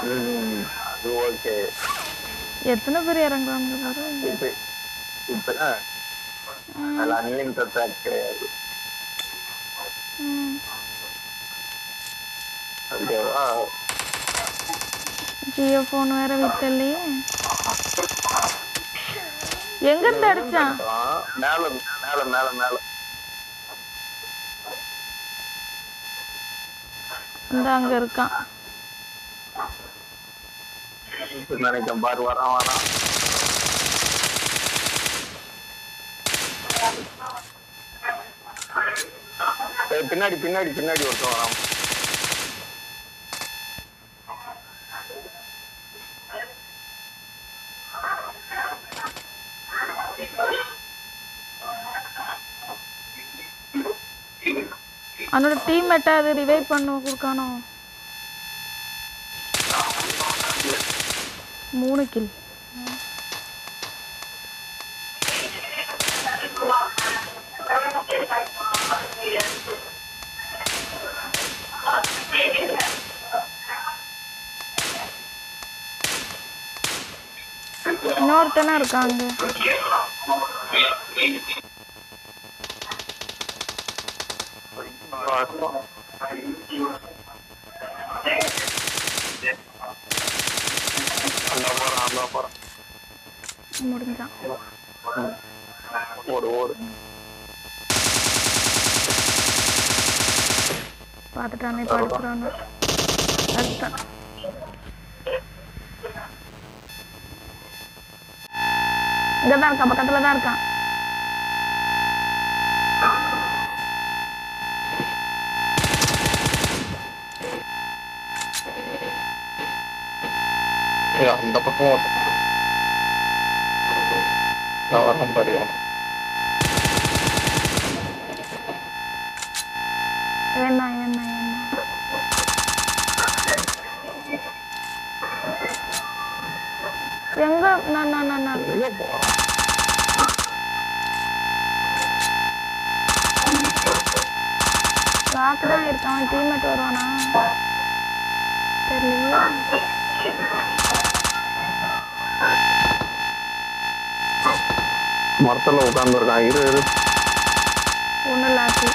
அது ஓகே. எத்தனை பேர் இறங்குறாங்க பாரு? இப்ப இப்ப அதுல அன்லிமிட்டட் ட்ராக் கிடையாது. ஓகேவா? ஜியோ ஃபோன் வேற வித்தல்லையே எங்க இருந்து அடிச்சான்? மேல மேல மேல மேல. இந்த அங்க இருக்கான். நினைக்கிறேன். பாரு வரான் வரான் பின்னாடி பின்னாடி பின்னாடி ஒருத்தன் வரான். அவனோட டீம்மேட்டை அது ரிவைவ் பண்ண கொடுக்கானோ? மூணு கில். இன்னொருத்தனா இருக்காங்க வாசம். அங்க போறான் அங்க போறான் முடிஞ்சான் ஓடு ஓடு. பார்த்துட்டானே இங்கே தான் இருக்கான் பக்கத்தில் தான் இருக்கான் அந்த பக்கம். நான் வரேன் பாரு இவன். என்ன என்ன என்ன எங்க? நான் நான் நான் நான் எங்க தான் இருக்கான். அவன் டீம்மேட் வருவானா? தெரியலையே. மரத்துல உட்காந்துருக்கான் இரு இரு. ஒன்று லாக்கு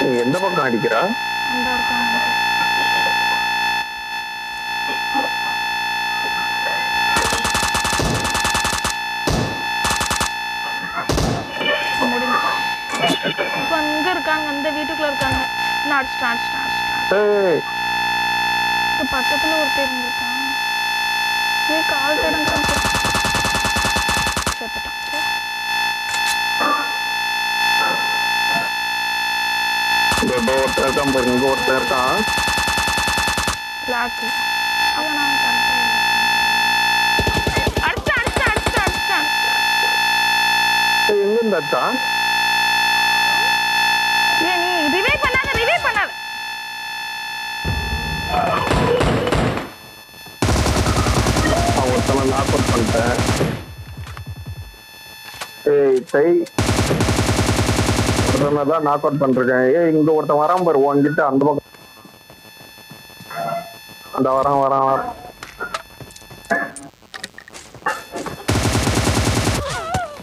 நீ எந்த பக்கம் அடிக்கிறா? அந்த இப்போ இங்க இருக்காங்க இந்த வீட்டுக்குள்ள இருக்காங்க. நான் அடிச்சிட்டேன் அடிச்சிட்டேன் பக்கத்துல ஒரு பேர் இருந்திருக்கான். நீ கால் தேடம் இதோ ஒருத்தன் இருக்கான் பாரு இங்க ஒருத்தன் இருக்கான் லாக்கு அவன் நான் அடிச்சிட்டேன் அடிச்சிட்டேன் அடிச்சிட்டேன் அடிச்சிட்டேன் ஏய், எங்க இருந்து அடிச்சான் ஒருத்தனை நாக் அவுட் பண்ணிட்டேன். ஏய் தை ஒருத்தனை தான் நாக் அவுட் பண்ணிருக்கேன் ஏய் இங்க ஒருத்தன் வரான் பாரு உன்கிட்ட அந்த பக்கம். அந்த வரான் வரான் வரான்.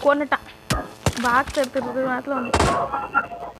கொண்டுட்டான் பாக்ஸ் எடுத்துட்டு நேரத்தில் வந்து